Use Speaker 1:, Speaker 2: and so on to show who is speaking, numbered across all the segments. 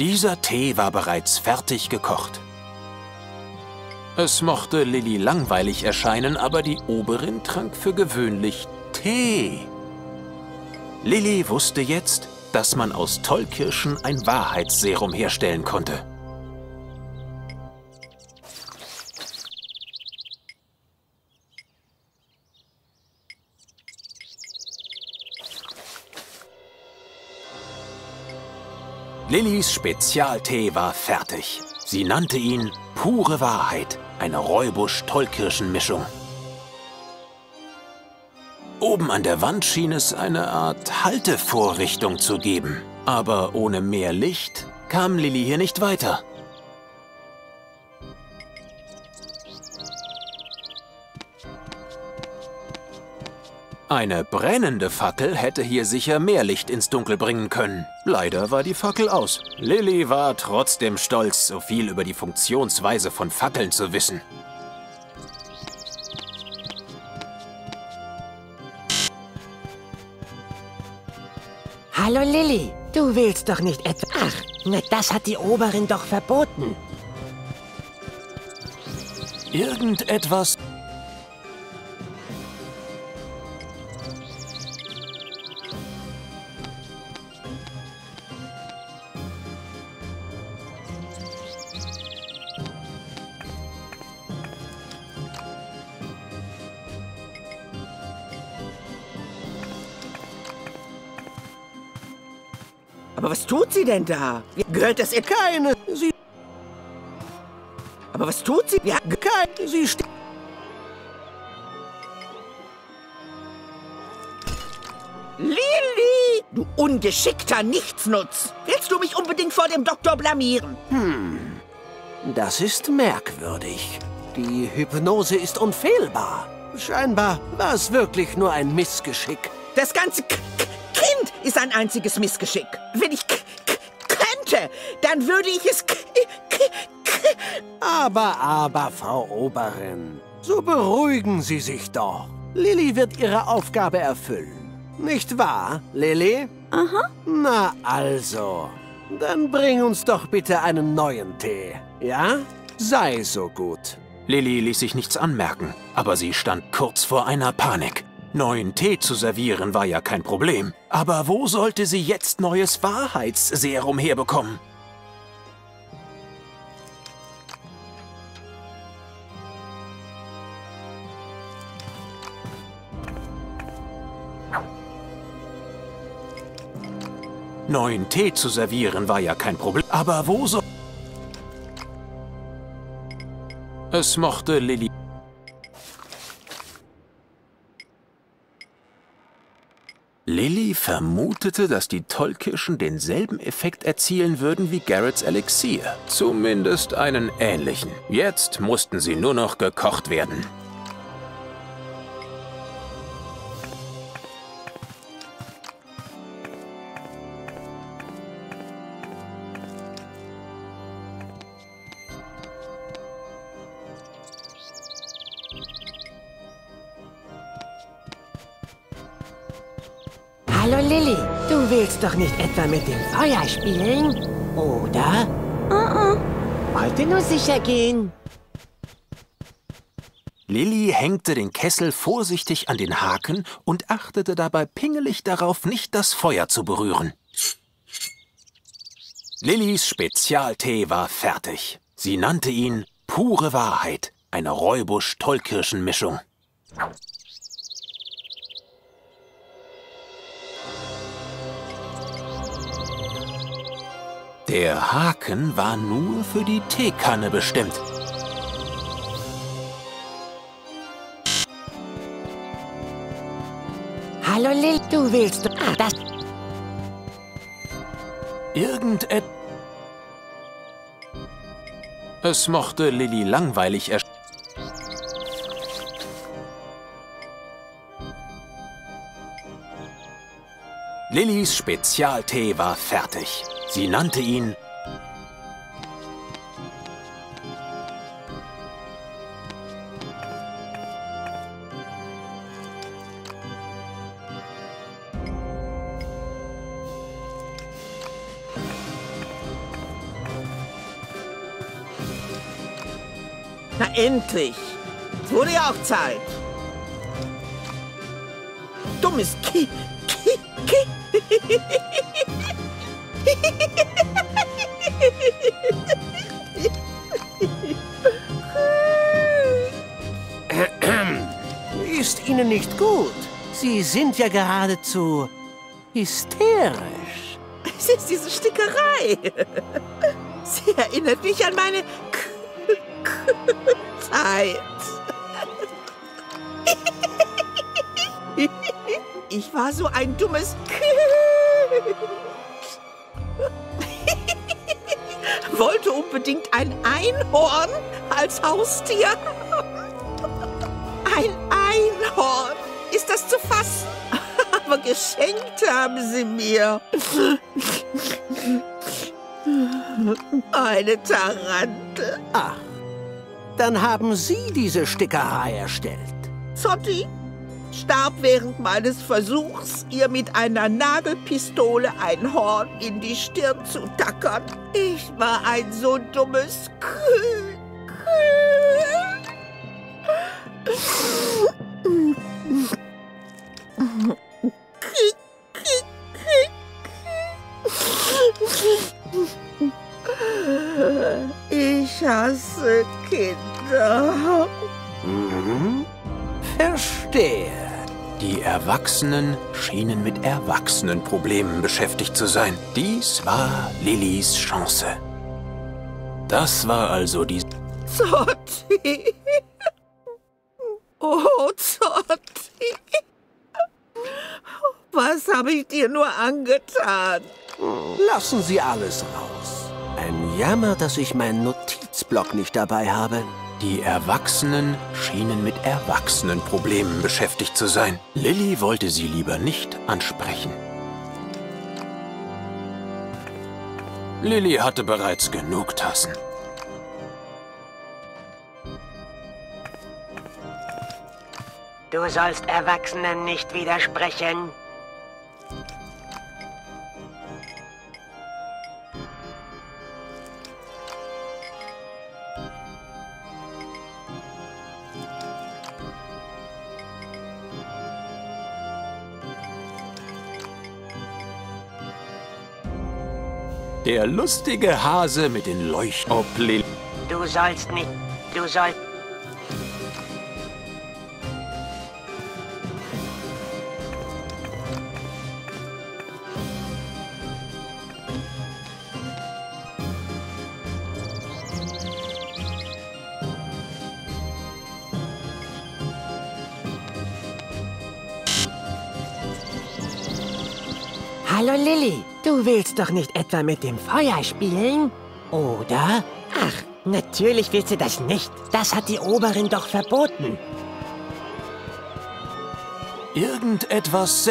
Speaker 1: Dieser Tee war bereits fertig gekocht. Es mochte Lilly langweilig erscheinen, aber die Oberin trank für gewöhnlich Tee. Lilly wusste jetzt, dass man aus Tollkirschen ein Wahrheitsserum herstellen konnte. Lillys Spezialtee war fertig. Sie nannte ihn Pure Wahrheit, eine Räubusch-Tollkirschen-Mischung. Oben an der Wand schien es eine Art Haltevorrichtung zu geben. Aber ohne mehr Licht kam Lilly hier nicht weiter. Eine brennende Fackel hätte hier sicher mehr Licht ins Dunkel bringen können. Leider war die Fackel aus. Lilly war trotzdem stolz, so viel über die Funktionsweise von Fackeln zu wissen.
Speaker 2: Hallo Lilly, du willst doch nicht etwa... Ach, na, das hat die Oberin doch verboten.
Speaker 1: Irgendetwas
Speaker 3: Aber was tut sie denn da? Gehört das ihr keine? Sie... Aber was tut sie? Ja, keine. Sie steht... Lili! Du ungeschickter Nichtsnutz! Willst du mich unbedingt vor dem Doktor blamieren?
Speaker 4: Hm, das ist merkwürdig. Die Hypnose ist unfehlbar. Scheinbar war es wirklich nur ein Missgeschick.
Speaker 3: Das ganze K ist ein einziges Missgeschick. Wenn ich K K könnte, dann würde ich es... K
Speaker 4: aber, aber, Frau Oberin, so beruhigen Sie sich doch. Lilly wird ihre Aufgabe erfüllen. Nicht wahr, Lilly?
Speaker 5: Aha.
Speaker 4: Na also, dann bring uns doch bitte einen neuen Tee, ja? Sei so gut.
Speaker 1: Lilly ließ sich nichts anmerken, aber sie stand kurz vor einer Panik. Neuen Tee zu servieren war ja kein Problem. Aber wo sollte sie jetzt neues Wahrheitsserum herbekommen? Neuen Tee zu servieren war ja kein Problem. Aber wo soll... Es mochte Lilly... Lilly vermutete, dass die Tollkirschen denselben Effekt erzielen würden wie Garretts Elixier. Zumindest einen ähnlichen. Jetzt mussten sie nur noch gekocht werden.
Speaker 2: Hallo Lilly, du willst doch nicht etwa mit dem Feuer spielen? Oder?
Speaker 5: Uh -uh.
Speaker 2: Wollte nur sicher gehen.
Speaker 1: Lilly hängte den Kessel vorsichtig an den Haken und achtete dabei pingelig darauf, nicht das Feuer zu berühren. Lillys Spezialtee war fertig. Sie nannte ihn Pure Wahrheit, eine Räubusch-Tollkirschen-Mischung. Der Haken war nur für die Teekanne bestimmt.
Speaker 2: Hallo Lilly, du willst... Ah, das...
Speaker 1: Irgendet... Es mochte Lilly langweilig erscheinen. Lillys Spezialtee war fertig. Sie nannte ihn
Speaker 3: Na endlich! Es wurde ja auch Zeit! Dummes Ki, Ki, Ki!
Speaker 4: Ist Ihnen nicht gut? Sie sind ja geradezu hysterisch.
Speaker 3: Es ist diese Stickerei. Sie erinnert mich an meine K K Zeit. Ich war so ein dummes Kind. Wollte unbedingt ein Einhorn als Haustier. Ein Einhorn. Ist das zu fassen? Aber geschenkt haben sie mir. Eine Tarante.
Speaker 4: Ach, dann haben Sie diese Stickerei erstellt.
Speaker 3: Zotti starb während meines Versuchs, ihr mit einer Nagelpistole ein Horn in die Stirn zu tackern. Ich war ein so dummes Kühl. Ich hasse Kinder.
Speaker 4: Mhm. Verstehe.
Speaker 1: Die Erwachsenen schienen mit Erwachsenenproblemen beschäftigt zu sein. Dies war Lillys Chance. Das war also die...
Speaker 3: Zotti. Oh, Zotti. Was habe ich dir nur angetan?
Speaker 4: Lassen Sie alles raus. Ein Jammer, dass ich meinen Notizblock nicht dabei habe.
Speaker 1: Die Erwachsenen schienen mit Erwachsenenproblemen beschäftigt zu sein. Lilly wollte sie lieber nicht ansprechen. Lilly hatte bereits genug Tassen.
Speaker 2: Du sollst Erwachsenen nicht widersprechen.
Speaker 1: Der lustige Hase mit den Leucht... Ob Lilly...
Speaker 2: Du sollst nicht. Du sollst. Hallo Lilly, du willst doch nicht etwa mit dem Feuer spielen? Oder? Ach, natürlich willst du das nicht. Das hat die Oberin doch verboten.
Speaker 1: Irgendetwas...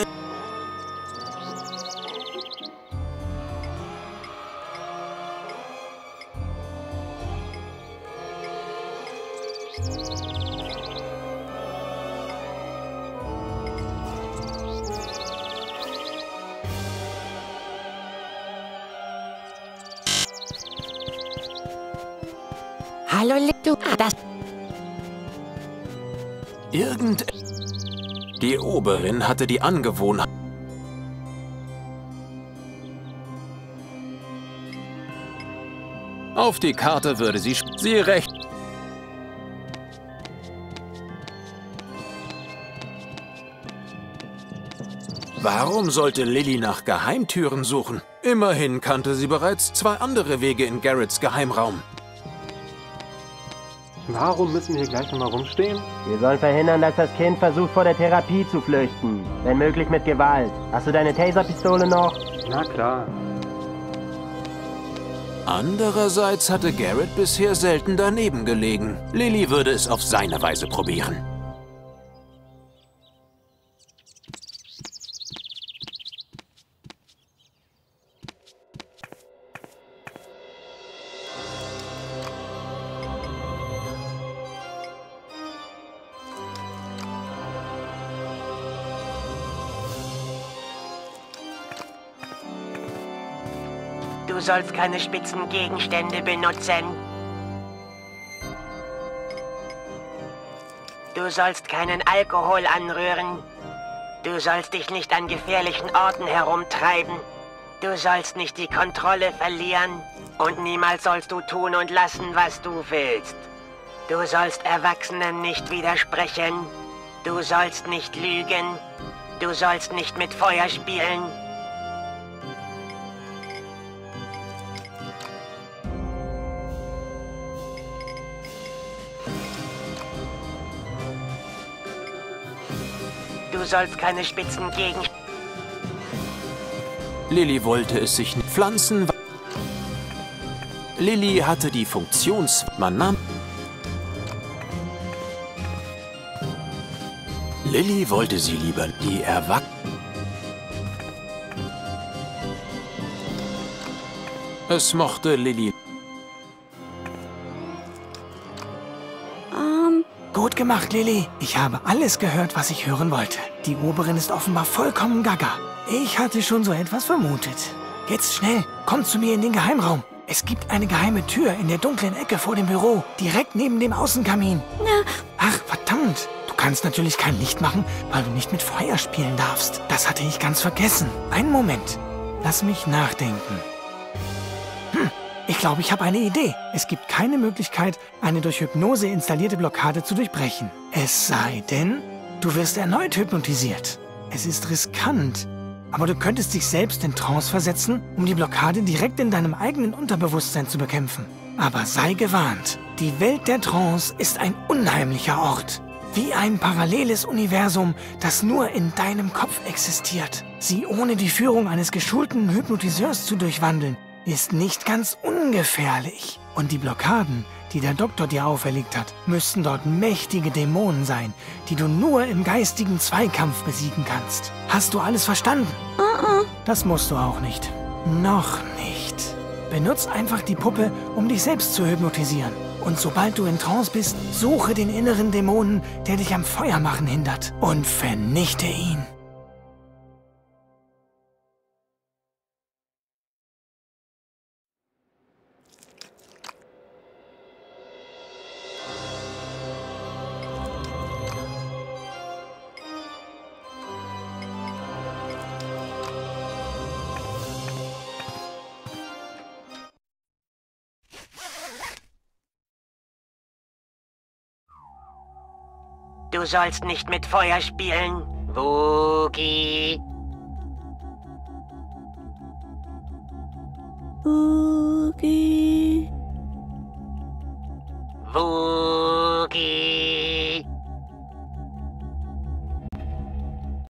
Speaker 2: Hallo du. Ah, das.
Speaker 1: Irgend... Die Oberin hatte die Angewohnheit... Auf die Karte würde sie... Sie recht... Warum sollte Lilly nach Geheimtüren suchen? Immerhin kannte sie bereits zwei andere Wege in Garretts Geheimraum.
Speaker 5: Warum müssen wir hier gleich nochmal rumstehen?
Speaker 6: Wir sollen verhindern, dass das Kind versucht, vor der Therapie zu flüchten. Wenn möglich mit Gewalt. Hast du deine Taserpistole noch?
Speaker 5: Na klar.
Speaker 1: Andererseits hatte Garrett bisher selten daneben gelegen. Lilly würde es auf seine Weise probieren.
Speaker 2: Du sollst keine spitzen Gegenstände benutzen. Du sollst keinen Alkohol anrühren. Du sollst dich nicht an gefährlichen Orten herumtreiben. Du sollst nicht die Kontrolle verlieren. Und niemals sollst du tun und lassen, was du willst. Du sollst Erwachsenen nicht widersprechen. Du sollst nicht lügen. Du sollst nicht mit Feuer spielen. Sollst keine spitzen Gegen...
Speaker 1: Lilly wollte es sich nicht pflanzen. Lilly hatte die Funktions... Nahm... Lilly wollte sie lieber die Erwach... Es mochte Lilly...
Speaker 7: gemacht, Lilly. Ich habe alles gehört, was ich hören wollte. Die Oberin ist offenbar vollkommen gaga. Ich hatte schon so etwas vermutet. Jetzt schnell, komm zu mir in den Geheimraum. Es gibt eine geheime Tür in der dunklen Ecke vor dem Büro, direkt neben dem Außenkamin. Ach, verdammt. Du kannst natürlich kein Licht machen, weil du nicht mit Feuer spielen darfst. Das hatte ich ganz vergessen. Einen Moment. Lass mich nachdenken. Ich glaube, ich habe eine Idee. Es gibt keine Möglichkeit, eine durch Hypnose installierte Blockade zu durchbrechen. Es sei denn, du wirst erneut hypnotisiert. Es ist riskant, aber du könntest dich selbst in Trance versetzen, um die Blockade direkt in deinem eigenen Unterbewusstsein zu bekämpfen. Aber sei gewarnt, die Welt der Trance ist ein unheimlicher Ort. Wie ein paralleles Universum, das nur in deinem Kopf existiert. Sie ohne die Führung eines geschulten Hypnotiseurs zu durchwandeln, ist nicht ganz ungefährlich. Und die Blockaden, die der Doktor dir auferlegt hat, müssten dort mächtige Dämonen sein, die du nur im geistigen Zweikampf besiegen kannst. Hast du alles verstanden? Das musst du auch nicht. Noch nicht. Benutz einfach die Puppe, um dich selbst zu hypnotisieren. Und sobald du in Trance bist, suche den inneren Dämonen, der dich am Feuermachen hindert, und vernichte ihn.
Speaker 2: Du sollst nicht mit Feuer spielen. Woogie.
Speaker 8: Boogie.
Speaker 2: Woogie.